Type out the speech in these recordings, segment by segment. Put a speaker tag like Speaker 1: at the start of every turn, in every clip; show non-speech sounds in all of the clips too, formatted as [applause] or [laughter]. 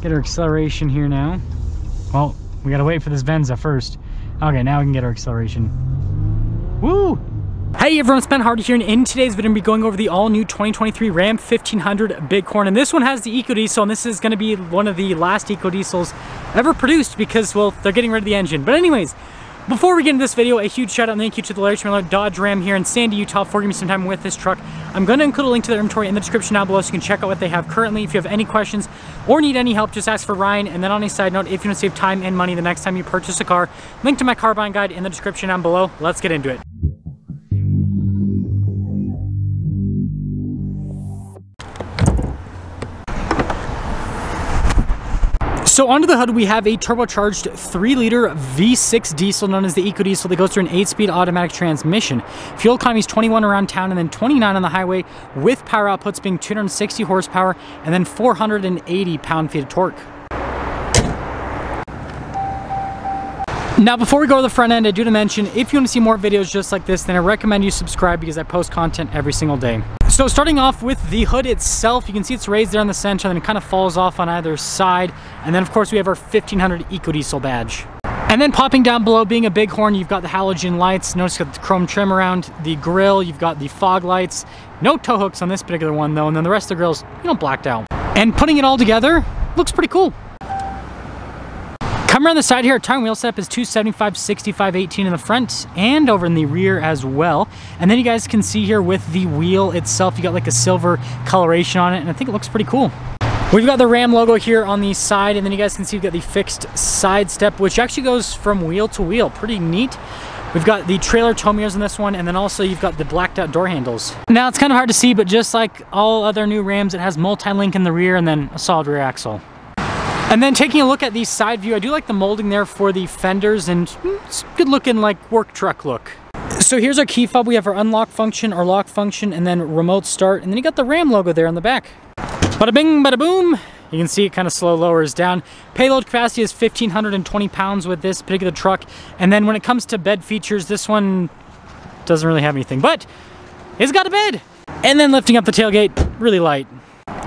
Speaker 1: get our acceleration here now. Well, we gotta wait for this Venza first. Okay, now we can get our acceleration. Woo! Hey everyone, it's Ben Hardy here, and in today's video, I'm going to be going over the all-new 2023 Ram 1500 Bighorn, and this one has the EcoDiesel, and this is going to be one of the last EcoDiesels ever produced because, well, they're getting rid of the engine. But anyways, before we get into this video, a huge shout out and thank you to the Larry Miller Dodge Ram here in Sandy, Utah for giving me some time with this truck. I'm going to include a link to their inventory in the description down below so you can check out what they have currently. If you have any questions or need any help, just ask for Ryan. And then on a side note, if you want to save time and money the next time you purchase a car, link to my car buying guide in the description down below. Let's get into it. So under the hood, we have a turbocharged 3 liter V6 diesel known as the EcoDiesel that goes through an 8-speed automatic transmission. Fuel economy is 21 around town and then 29 on the highway with power outputs being 260 horsepower and then 480 pound-feet of torque. Now, before we go to the front end, I do to mention, if you want to see more videos just like this, then I recommend you subscribe because I post content every single day. So starting off with the hood itself, you can see it's raised there on the center and it kind of falls off on either side. And then of course we have our 1500 EcoDiesel badge. And then popping down below, being a Bighorn, you've got the halogen lights. Notice got the chrome trim around the grill. You've got the fog lights. No tow hooks on this particular one though. And then the rest of the grill's, you know, blacked out. And putting it all together, looks pretty cool. Around the side here, our tire wheel setup is 275, 65, 18 in the front and over in the rear as well. And then you guys can see here with the wheel itself, you got like a silver coloration on it, and I think it looks pretty cool. We've got the Ram logo here on the side, and then you guys can see we've got the fixed side step, which actually goes from wheel to wheel. Pretty neat. We've got the trailer tow mirrors in this one, and then also you've got the blacked out door handles. Now it's kind of hard to see, but just like all other new Rams, it has multi-link in the rear and then a solid rear axle. And then taking a look at the side view, I do like the molding there for the fenders and hmm, it's good looking like work truck look. So here's our key fob. We have our unlock function, our lock function, and then remote start. And then you got the Ram logo there on the back. Bada bing, bada boom. You can see it kind of slow lowers down. Payload capacity is 1,520 pounds with this particular truck. And then when it comes to bed features, this one doesn't really have anything, but it's got a bed. And then lifting up the tailgate, really light.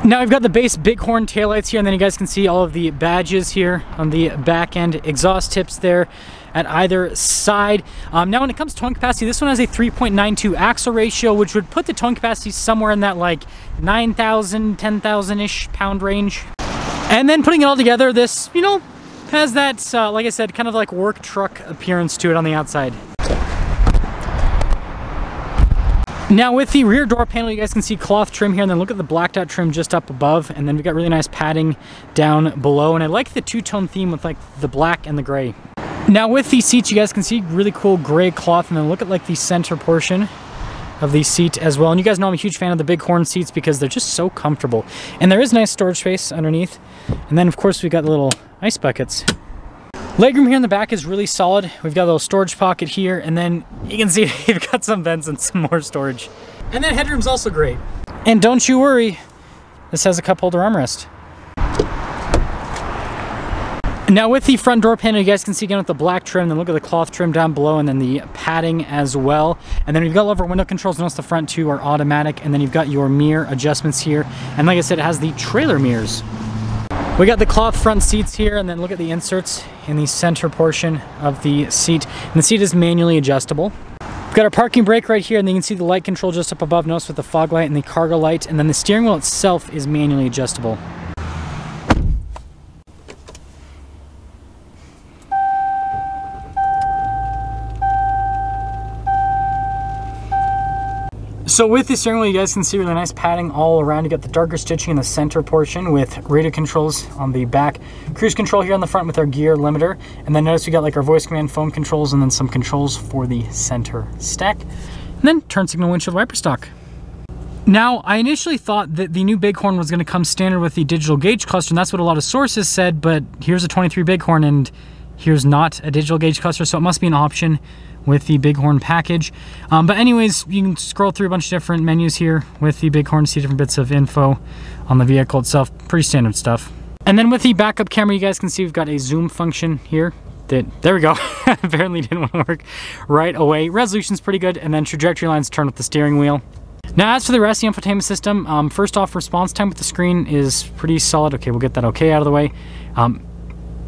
Speaker 1: Now we've got the base bighorn taillights here and then you guys can see all of the badges here on the back end, exhaust tips there at either side. Um, now when it comes to towing capacity, this one has a 3.92 axle ratio, which would put the towing capacity somewhere in that like 9,000, 10,000-ish pound range. And then putting it all together, this, you know, has that, uh, like I said, kind of like work truck appearance to it on the outside. Now with the rear door panel, you guys can see cloth trim here and then look at the blacked out trim just up above. And then we've got really nice padding down below. And I like the two-tone theme with like the black and the gray. Now with these seats, you guys can see really cool gray cloth and then look at like the center portion of the seat as well. And you guys know I'm a huge fan of the Bighorn seats because they're just so comfortable. And there is nice storage space underneath. And then of course we got the little ice buckets Legroom here in the back is really solid. We've got a little storage pocket here, and then you can see [laughs] we've got some vents and some more storage. And then headroom's also great. And don't you worry, this has a cup holder armrest. Now with the front door panel, you guys can see again with the black trim, then look at the cloth trim down below and then the padding as well. And then we've got all of our window controls, notice the front two are automatic, and then you've got your mirror adjustments here. And like I said, it has the trailer mirrors. We got the cloth front seats here and then look at the inserts in the center portion of the seat. And the seat is manually adjustable. We've got our parking brake right here and then you can see the light control just up above. Notice with the fog light and the cargo light. And then the steering wheel itself is manually adjustable. So with the steering wheel, you guys can see really nice padding all around. You got the darker stitching in the center portion with radio controls on the back. Cruise control here on the front with our gear limiter. And then notice we got like our voice command phone controls and then some controls for the center stack. And then turn signal windshield wiper stock. Now, I initially thought that the new Bighorn was gonna come standard with the digital gauge cluster, and that's what a lot of sources said, but here's a 23 Bighorn and here's not a digital gauge cluster, so it must be an option with the Bighorn package. Um, but anyways, you can scroll through a bunch of different menus here with the Bighorn, see different bits of info on the vehicle itself. Pretty standard stuff. And then with the backup camera, you guys can see we've got a zoom function here that, there we go, [laughs] apparently didn't want to work right away. Resolution's pretty good, and then trajectory lines turn with the steering wheel. Now, as for the rest of the infotainment system, um, first off, response time with the screen is pretty solid. Okay, we'll get that okay out of the way. Um,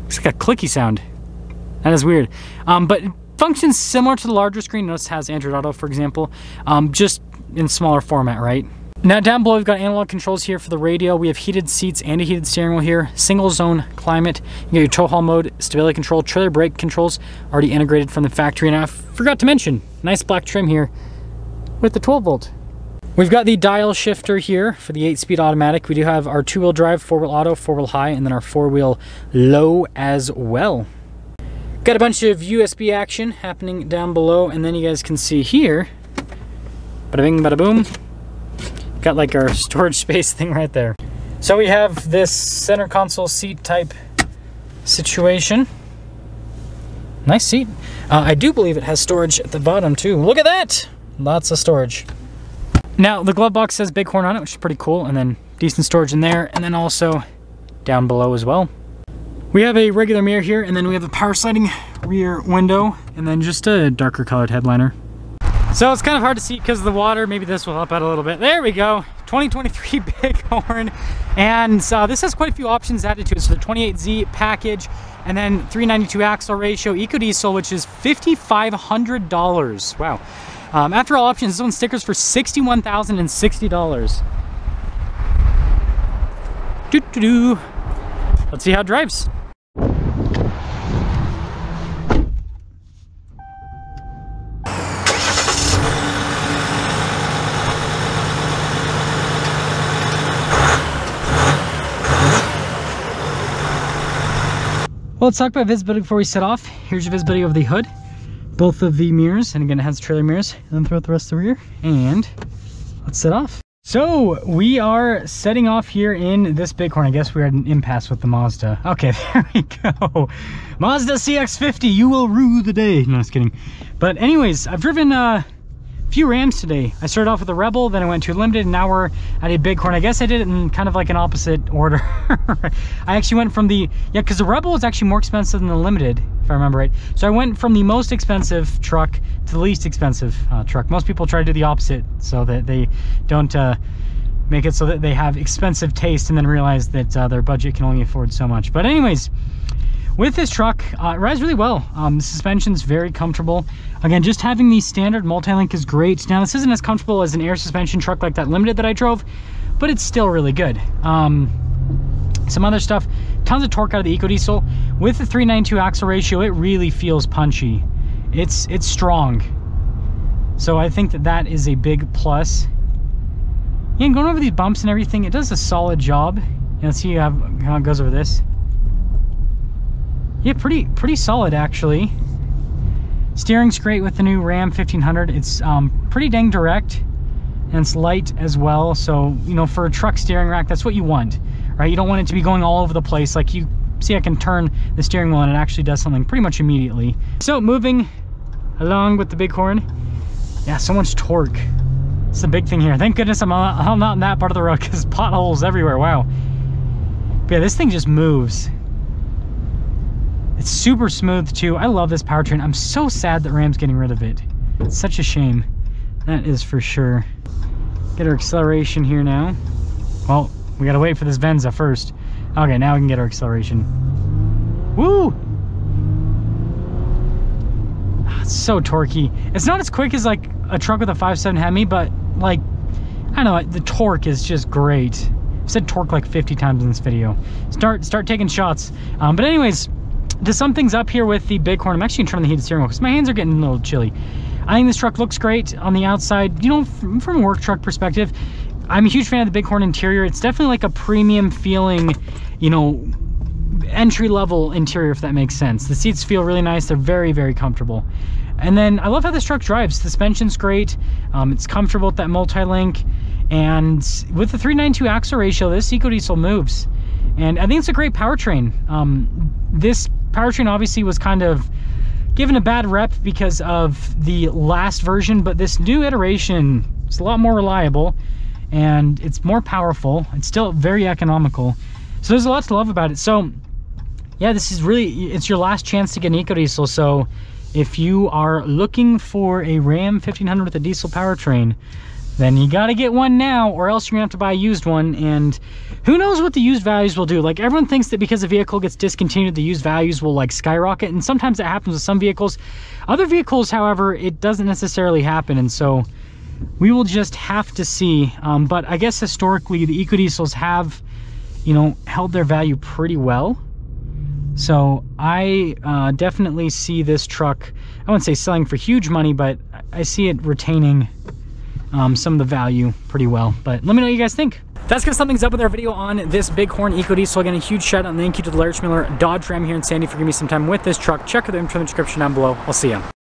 Speaker 1: it's like a clicky sound. That is weird. Um, but functions similar to the larger screen. Notice has Android Auto, for example, um, just in smaller format, right? Now down below, we've got analog controls here for the radio. We have heated seats and a heated steering wheel here. Single zone climate. You got your tow haul mode, stability control, trailer brake controls already integrated from the factory. And I forgot to mention, nice black trim here with the 12 volt. We've got the dial shifter here for the 8-speed automatic. We do have our two-wheel drive, four-wheel auto, four-wheel high, and then our four-wheel low as well. Got a bunch of USB action happening down below, and then you guys can see here, bada bing, bada boom, got like our [laughs] storage space thing right there. So we have this center console seat type situation. Nice seat. Uh, I do believe it has storage at the bottom too. Look at that! Lots of storage. Now, the glove box says Bighorn on it, which is pretty cool, and then decent storage in there, and then also down below as well. We have a regular mirror here, and then we have a power sliding rear window, and then just a darker colored headliner. So it's kind of hard to see because of the water. Maybe this will help out a little bit. There we go. 2023 [laughs] Bighorn. And uh, this has quite a few options added to it. So the 28Z package and then 392 axle ratio, EcoDiesel, which is $5,500. Wow. Um, after all options, this one stickers for $61,060. Doo -doo -doo. Let's see how it drives. Well, let's talk about visibility before we set off. Here's your visibility of the hood, both of the mirrors, and again, it has trailer mirrors, and then throughout the rest of the rear, and let's set off. So we are setting off here in this Bighorn. I guess we're at an impasse with the Mazda. Okay, [laughs] there we go. Mazda CX-50, you will rue the day. No, just kidding. But anyways, I've driven uh, few Rams today. I started off with a Rebel, then I went to a Limited, and now we're at a Bighorn. I guess I did it in kind of like an opposite [laughs] order. I actually went from the, yeah, because the Rebel was actually more expensive than the Limited, if I remember right. So I went from the most expensive truck to the least expensive uh, truck. Most people try to do the opposite so that they don't uh, make it so that they have expensive taste and then realize that uh, their budget can only afford so much. But anyways, with this truck, uh, it rides really well. Um, the suspension's very comfortable. Again, just having the standard multi-link is great. Now, this isn't as comfortable as an air suspension truck like that Limited that I drove, but it's still really good. Um, some other stuff, tons of torque out of the EcoDiesel. With the 392 axle ratio, it really feels punchy. It's, it's strong. So I think that that is a big plus. Yeah, and going over these bumps and everything, it does a solid job. let's see how it goes over this. Yeah, pretty pretty solid actually. Steering's great with the new Ram 1500. It's um, pretty dang direct and it's light as well. So, you know, for a truck steering rack, that's what you want, right? You don't want it to be going all over the place. Like you see, I can turn the steering wheel and it actually does something pretty much immediately. So moving along with the Bighorn, yeah, so much torque. It's the big thing here. Thank goodness I'm not, I'm not in that part of the road [laughs] because potholes everywhere, wow. But yeah, this thing just moves. It's super smooth too. I love this powertrain. I'm so sad that Ram's getting rid of it. It's such a shame. That is for sure. Get our acceleration here now. Well, we gotta wait for this Venza first. Okay, now we can get our acceleration. Woo! Ah, it's so torquey. It's not as quick as like a truck with a 5.7 Hemi, but like, I don't know, the torque is just great. I've said torque like 50 times in this video. Start start taking shots. Um, but anyways, to sum things up here with the Bighorn, I'm actually gonna turn on the heated steering wheel because my hands are getting a little chilly. I think this truck looks great on the outside. You know, from, from a work truck perspective, I'm a huge fan of the Bighorn interior. It's definitely like a premium feeling, you know, entry level interior, if that makes sense. The seats feel really nice. They're very, very comfortable. And then I love how this truck drives. Suspension's great. Um, it's comfortable with that multi-link. And with the 392 axle ratio, this EcoDiesel moves. And I think it's a great powertrain. Um, this powertrain obviously was kind of given a bad rep because of the last version, but this new iteration is a lot more reliable and it's more powerful. It's still very economical. So there's a lot to love about it. So yeah, this is really, it's your last chance to get an eco-diesel. So if you are looking for a Ram 1500 with a diesel powertrain, then you gotta get one now or else you're gonna have to buy a used one and who knows what the used values will do. Like everyone thinks that because a vehicle gets discontinued the used values will like skyrocket and sometimes that happens with some vehicles. Other vehicles however it doesn't necessarily happen and so we will just have to see. Um, but i guess historically the ecodiesels have you know held their value pretty well. So I uh, definitely see this truck, I wouldn't say selling for huge money, but I see it retaining um, some of the value pretty well. But let me know what you guys think. That's because something's up with our video on this Bighorn EcoDiesel. Again, a huge shout out and thank you to the Larry Miller Dodge Ram here in Sandy for giving me some time with this truck. Check out the info in the description down below. I'll see you.